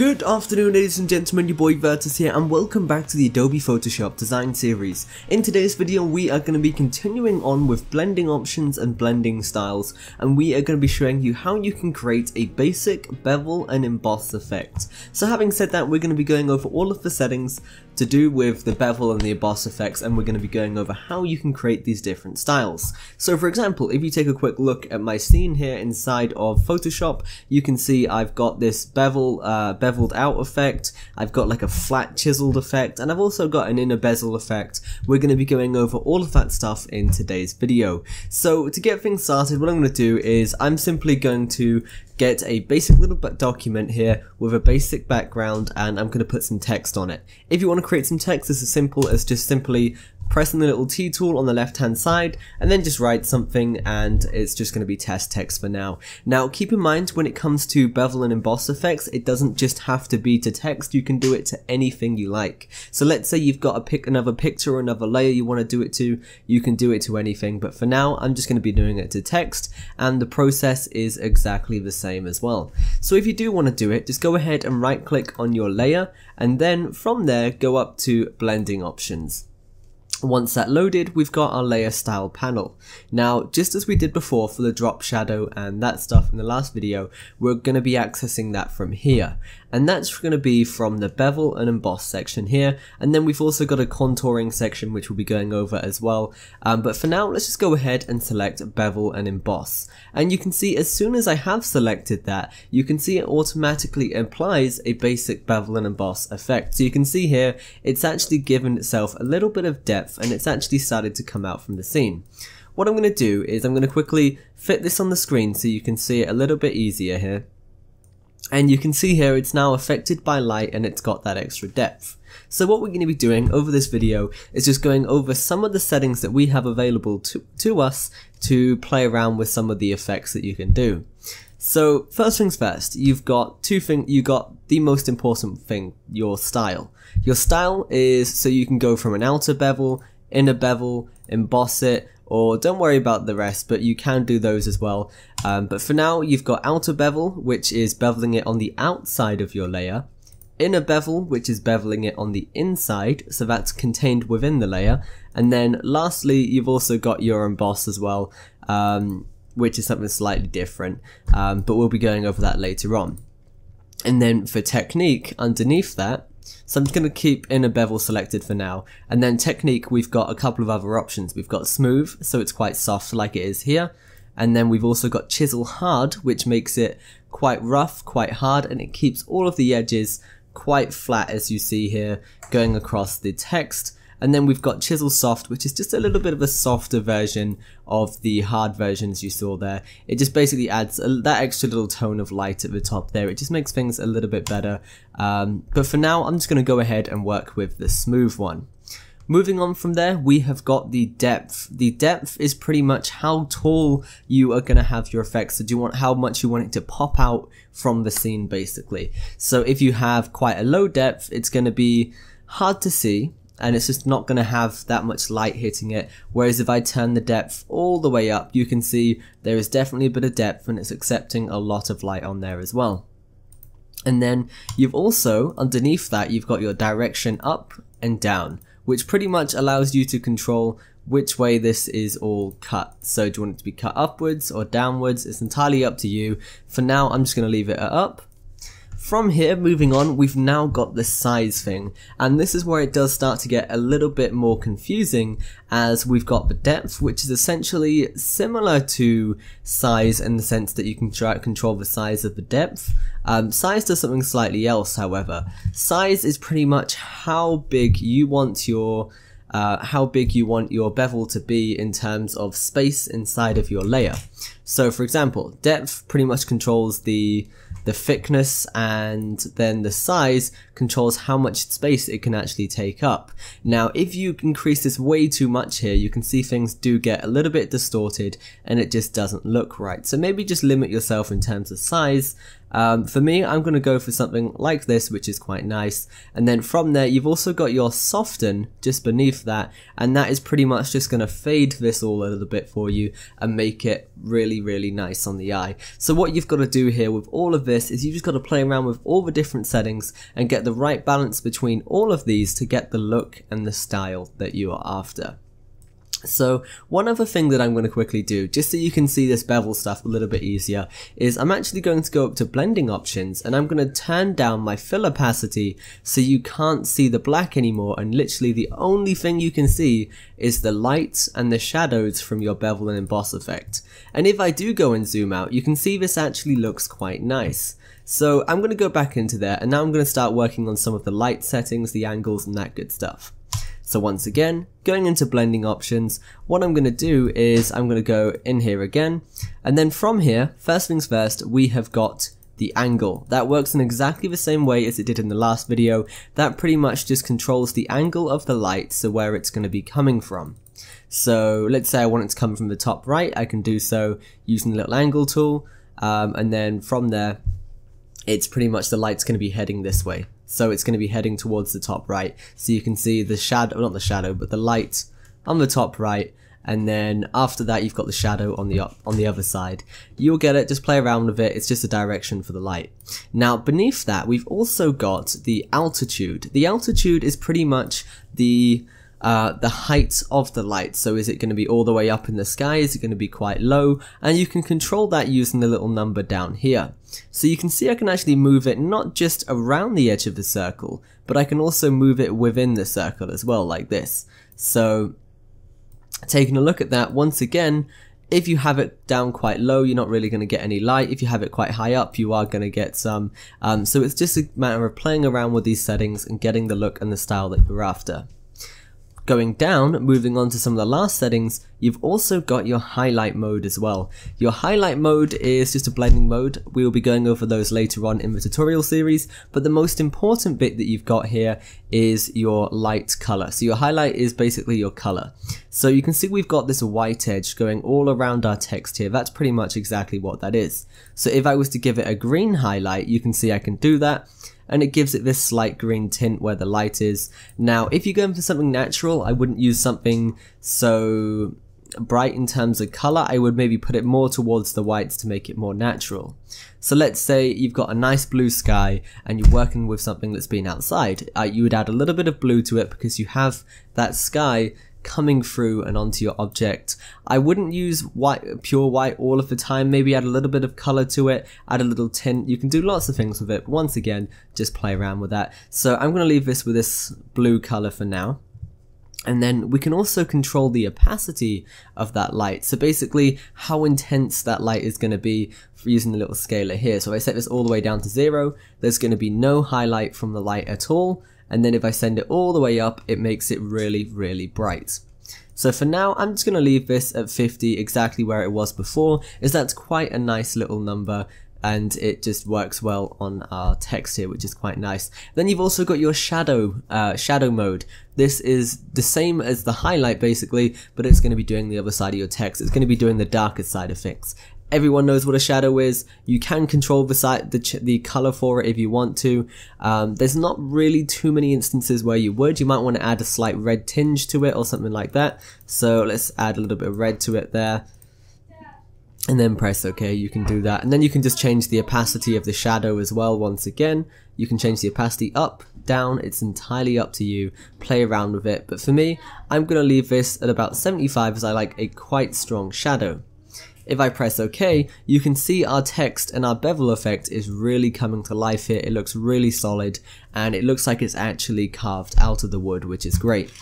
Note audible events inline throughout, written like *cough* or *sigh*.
Good afternoon ladies and gentlemen, your boy Virtus here and welcome back to the Adobe Photoshop design series. In today's video we are going to be continuing on with blending options and blending styles and we are going to be showing you how you can create a basic bevel and emboss effect. So having said that we're going to be going over all of the settings to do with the bevel and the emboss effects and we're going to be going over how you can create these different styles. So for example if you take a quick look at my scene here inside of Photoshop you can see I've got this bevel, uh, beveled out effect, I've got like a flat chiseled effect, and I've also got an inner bezel effect. We're going to be going over all of that stuff in today's video. So to get things started, what I'm going to do is I'm simply going to get a basic little document here with a basic background and I'm going to put some text on it. If you want to create some text, it's as simple as just simply pressing the little T tool on the left hand side and then just write something and it's just going to be test text for now. Now keep in mind when it comes to bevel and emboss effects it doesn't just have to be to text you can do it to anything you like. So let's say you've got a pick another picture or another layer you want to do it to you can do it to anything but for now I'm just going to be doing it to text and the process is exactly the same as well. So if you do want to do it just go ahead and right click on your layer and then from there go up to blending options. Once that loaded, we've got our layer style panel. Now, just as we did before for the drop shadow and that stuff in the last video, we're going to be accessing that from here. And that's going to be from the bevel and emboss section here. And then we've also got a contouring section which we'll be going over as well. Um, but for now let's just go ahead and select bevel and emboss. And you can see as soon as I have selected that you can see it automatically applies a basic bevel and emboss effect. So you can see here it's actually given itself a little bit of depth and it's actually started to come out from the scene. What I'm going to do is I'm going to quickly fit this on the screen so you can see it a little bit easier here. And you can see here it's now affected by light and it's got that extra depth. So what we're going to be doing over this video is just going over some of the settings that we have available to, to us to play around with some of the effects that you can do. So first things first, you've got two things, you got the most important thing, your style. Your style is so you can go from an outer bevel, inner bevel, emboss it, or don't worry about the rest, but you can do those as well. Um, but for now, you've got outer bevel, which is beveling it on the outside of your layer, inner bevel, which is beveling it on the inside, so that's contained within the layer, and then lastly, you've also got your emboss as well, um, which is something slightly different, um, but we'll be going over that later on. And then for technique, underneath that, so I'm just going to keep inner bevel selected for now. And then technique, we've got a couple of other options. We've got smooth, so it's quite soft like it is here. And then we've also got chisel hard, which makes it quite rough, quite hard, and it keeps all of the edges quite flat as you see here going across the text and then we've got Chisel Soft, which is just a little bit of a softer version of the hard versions you saw there. It just basically adds a, that extra little tone of light at the top there. It just makes things a little bit better. Um, but for now, I'm just going to go ahead and work with the smooth one. Moving on from there, we have got the depth. The depth is pretty much how tall you are going to have your effects. So do you want how much you want it to pop out from the scene basically. So if you have quite a low depth, it's going to be hard to see and it's just not going to have that much light hitting it. Whereas if I turn the depth all the way up, you can see there is definitely a bit of depth and it's accepting a lot of light on there as well. And then you've also, underneath that, you've got your direction up and down, which pretty much allows you to control which way this is all cut. So do you want it to be cut upwards or downwards? It's entirely up to you. For now, I'm just going to leave it at up from here, moving on, we've now got the size thing, and this is where it does start to get a little bit more confusing as we've got the depth, which is essentially similar to size in the sense that you can try to control the size of the depth. Um, size does something slightly else, however. Size is pretty much how big you want your uh, how big you want your bevel to be in terms of space inside of your layer. So for example, depth pretty much controls the the thickness and then the size controls how much space it can actually take up. Now if you increase this way too much here you can see things do get a little bit distorted and it just doesn't look right. So maybe just limit yourself in terms of size Um, for me, I'm going to go for something like this, which is quite nice. And then from there, you've also got your soften just beneath that. And that is pretty much just going to fade this all a little bit for you and make it really, really nice on the eye. So what you've got to do here with all of this is you've just got to play around with all the different settings and get the right balance between all of these to get the look and the style that you are after. So one other thing that I'm going to quickly do, just so you can see this bevel stuff a little bit easier, is I'm actually going to go up to blending options and I'm going to turn down my fill opacity so you can't see the black anymore and literally the only thing you can see is the light and the shadows from your bevel and emboss effect. And if I do go and zoom out, you can see this actually looks quite nice. So I'm going to go back into there and now I'm going to start working on some of the light settings, the angles and that good stuff. So once again, going into blending options, what I'm going to do is I'm going to go in here again. And then from here, first things first, we have got the angle. That works in exactly the same way as it did in the last video. That pretty much just controls the angle of the light, so where it's going to be coming from. So let's say I want it to come from the top right, I can do so using the little angle tool. Um, and then from there, it's pretty much the light's going to be heading this way so it's going to be heading towards the top right. So you can see the shadow, not the shadow, but the light on the top right, and then after that you've got the shadow on the up on the other side. You'll get it, just play around with it, it's just a direction for the light. Now beneath that we've also got the altitude. The altitude is pretty much the uh, the height of the light. So is it going to be all the way up in the sky? Is it going to be quite low? And you can control that using the little number down here. So you can see I can actually move it not just around the edge of the circle, but I can also move it within the circle as well, like this. So taking a look at that, once again, if you have it down quite low, you're not really going to get any light. If you have it quite high up, you are going to get some. Um, so it's just a matter of playing around with these settings and getting the look and the style that you're after. Going down, moving on to some of the last settings, you've also got your highlight mode as well. Your highlight mode is just a blending mode. We will be going over those later on in the tutorial series, but the most important bit that you've got here is your light color. So your highlight is basically your color. So you can see we've got this white edge going all around our text here. That's pretty much exactly what that is. So if I was to give it a green highlight, you can see I can do that and it gives it this slight green tint where the light is. Now, if you're going for something natural, I wouldn't use something so bright in terms of color, I would maybe put it more towards the whites to make it more natural. So let's say you've got a nice blue sky and you're working with something that's been outside. Uh, you would add a little bit of blue to it because you have that sky coming through and onto your object. I wouldn't use white, pure white all of the time, maybe add a little bit of color to it, add a little tint, you can do lots of things with it, once again, just play around with that. So I'm going to leave this with this blue color for now. And then we can also control the opacity of that light. So basically how intense that light is going to be using the little scaler here. So if I set this all the way down to zero, there's going to be no highlight from the light at all and then if I send it all the way up, it makes it really, really bright. So for now, I'm just going to leave this at 50 exactly where it was before, as that's quite a nice little number and it just works well on our text here, which is quite nice. Then you've also got your shadow, uh, shadow mode. This is the same as the highlight basically, but it's going to be doing the other side of your text. It's going to be doing the darker side of things. Everyone knows what a shadow is. You can control the site, the, the color for it if you want to. Um, there's not really too many instances where you would. You might want to add a slight red tinge to it or something like that. So let's add a little bit of red to it there. And then press OK, you can do that. And then you can just change the opacity of the shadow as well once again. You can change the opacity up, down, it's entirely up to you. Play around with it. But for me, I'm going to leave this at about 75 as I like a quite strong shadow. If I press OK, you can see our text and our bevel effect is really coming to life here. It looks really solid and it looks like it's actually carved out of the wood, which is great.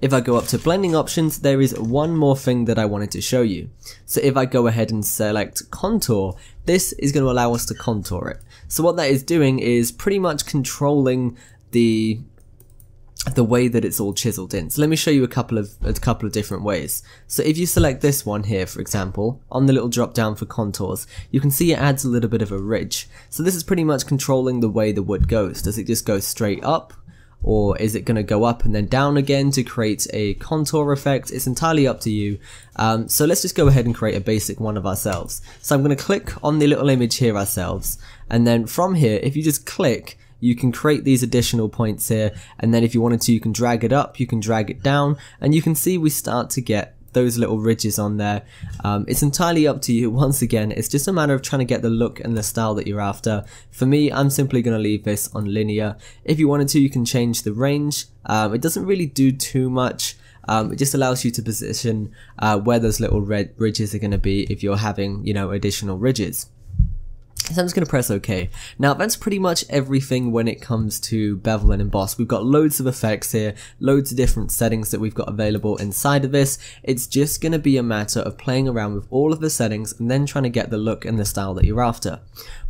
If I go up to blending options, there is one more thing that I wanted to show you. So if I go ahead and select contour, this is going to allow us to contour it. So what that is doing is pretty much controlling the the way that it's all chiseled in. So let me show you a couple of a couple of different ways. So if you select this one here, for example, on the little drop down for contours, you can see it adds a little bit of a ridge. So this is pretty much controlling the way the wood goes. Does it just go straight up? or is it going to go up and then down again to create a contour effect? It's entirely up to you. Um, so let's just go ahead and create a basic one of ourselves. So I'm going to click on the little image here ourselves and then from here if you just click you can create these additional points here and then if you wanted to you can drag it up you can drag it down and you can see we start to get those little ridges on there. Um, it's entirely up to you. *laughs* Once again, it's just a matter of trying to get the look and the style that you're after. For me, I'm simply going to leave this on linear. If you wanted to, you can change the range. Um, it doesn't really do too much. Um, it just allows you to position uh, where those little red ridges are going to be if you're having, you know, additional ridges. So I'm just going to press OK. Now that's pretty much everything when it comes to bevel and emboss. We've got loads of effects here, loads of different settings that we've got available inside of this. It's just going to be a matter of playing around with all of the settings and then trying to get the look and the style that you're after.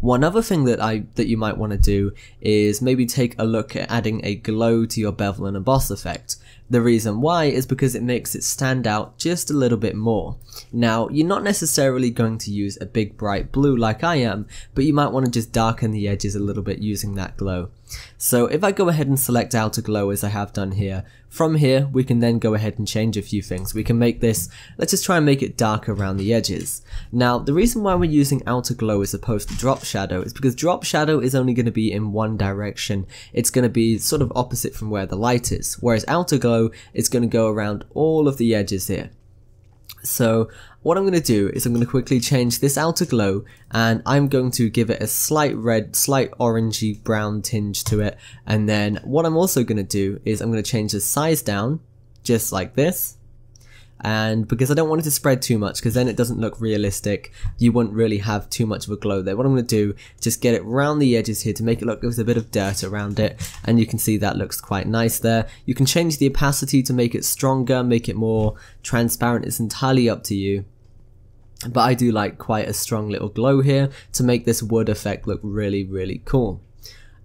One other thing that I that you might want to do is maybe take a look at adding a glow to your bevel and emboss effect. The reason why is because it makes it stand out just a little bit more. Now, you're not necessarily going to use a big bright blue like I am, but you might want to just darken the edges a little bit using that glow. So if I go ahead and select outer glow as I have done here, from here we can then go ahead and change a few things. We can make this, let's just try and make it darker around the edges. Now the reason why we're using outer glow as opposed to drop shadow is because drop shadow is only going to be in one direction. It's going to be sort of opposite from where the light is, whereas outer glow is going to go around all of the edges here. So what I'm going to do is I'm going to quickly change this outer glow and I'm going to give it a slight red, slight orangey brown tinge to it. And then what I'm also going to do is I'm going to change the size down just like this and because I don't want it to spread too much because then it doesn't look realistic you wouldn't really have too much of a glow there. What I'm going to do just get it around the edges here to make it look there's a bit of dirt around it and you can see that looks quite nice there. You can change the opacity to make it stronger make it more transparent. It's entirely up to you. But I do like quite a strong little glow here to make this wood effect look really really cool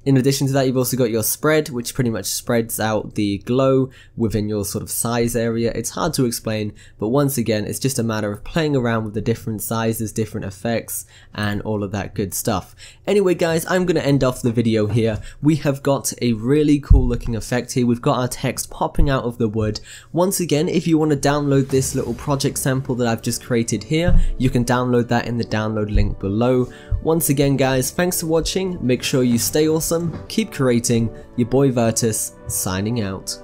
in addition to that, you've also got your spread, which pretty much spreads out the glow within your sort of size area. It's hard to explain, but once again, it's just a matter of playing around with the different sizes, different effects, and all of that good stuff. Anyway, guys, I'm going to end off the video here. We have got a really cool looking effect here. We've got our text popping out of the wood. Once again, if you want to download this little project sample that I've just created here, you can download that in the download link below. Once again guys, thanks for watching, make sure you stay awesome, keep creating, your boy Virtus, signing out.